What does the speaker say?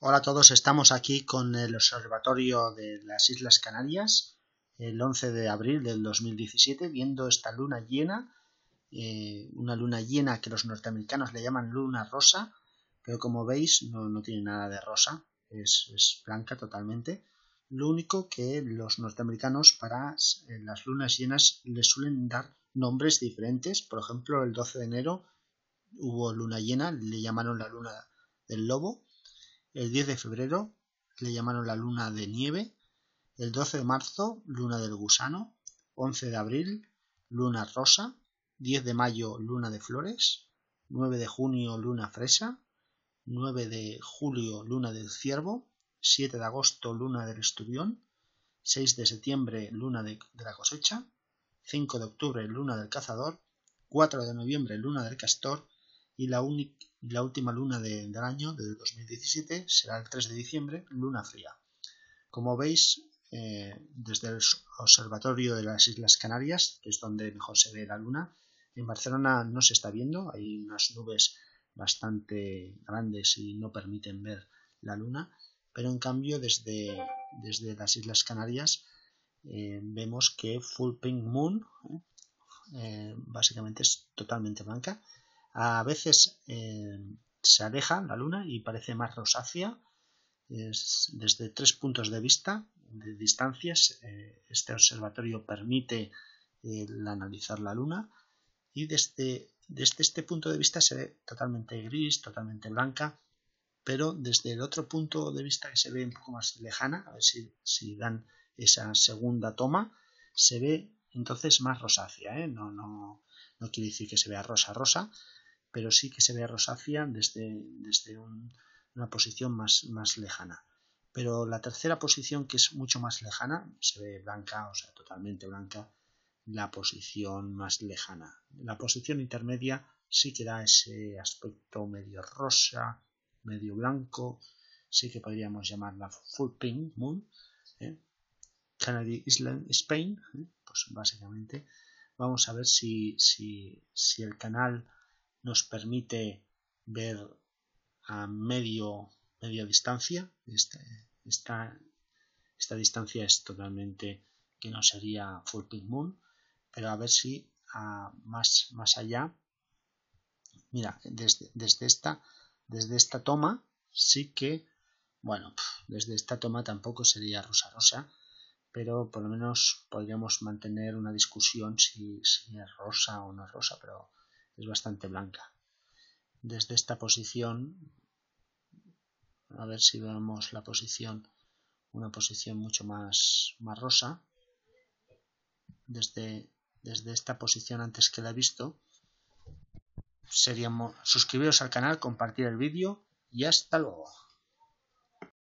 Hola a todos, estamos aquí con el Observatorio de las Islas Canarias el 11 de abril del 2017 viendo esta luna llena, eh, una luna llena que los norteamericanos le llaman luna rosa, pero como veis no, tiene nada de rosa, es, es, blanca totalmente. Lo único que los norteamericanos para eh, las lunas llenas le suelen dar nombres diferentes, por ejemplo el 12 de enero hubo luna llena, le llamaron la luna del lobo, el 10 de febrero le llamaron la luna de nieve. El 12 de marzo, luna del gusano. 11 de abril, luna rosa. 10 de mayo, luna de flores. 9 de junio, luna fresa. 9 de julio, luna del ciervo. 7 de agosto, luna del esturión. 6 de septiembre, luna de, la cosecha. 5 de octubre, luna del cazador. 4 de noviembre, luna del castor. Y la, última luna del año, del 2017, será el 3 de diciembre, luna fría. Como veis, eh, desde el Observatorio de las Islas Canarias, que es donde mejor se ve la luna, en Barcelona no se está viendo, hay unas nubes bastante grandes y no permiten ver la luna, pero en cambio desde, desde las Islas Canarias eh, vemos que Full Pink Moon eh, básicamente es totalmente blanca a veces eh, se aleja la luna y parece más rosácea. desde tres puntos de vista, de distancias, eh, este observatorio permite eh, analizar la luna y desde, desde este punto de vista se ve totalmente gris, totalmente blanca, pero desde el otro punto de vista que se ve un poco más lejana, a ver si, si dan esa segunda toma, se ve entonces más rosácea, no, no, no quiere decir que se vea rosa rosa, pero sí que se ve rosácea desde, desde una posición más, más lejana. Pero la tercera posición, que es mucho más lejana, se ve blanca, o sea, totalmente blanca, la posición más lejana. La posición intermedia sí que da ese aspecto medio rosa, medio blanco, sí que podríamos llamarla full pink moon. ¿eh? Canary Island, Spain, ¿eh? pues básicamente vamos a ver si, si, si el canal nos permite ver a medio, media distancia. Este, esta, esta, distancia es totalmente que no sería full pink moon, pero a ver si a más, más allá, mira, desde, desde, esta, desde esta toma sí que, bueno, desde esta toma tampoco sería rosa rosa, pero por lo menos podríamos mantener una discusión si, es rosa o no rosa, pero es bastante blanca. Desde esta posición, a ver si vemos la posición, una posición mucho más, más rosa. Desde, desde esta posición antes que la he visto, seríamos suscribiros al canal, compartir el vídeo y hasta luego.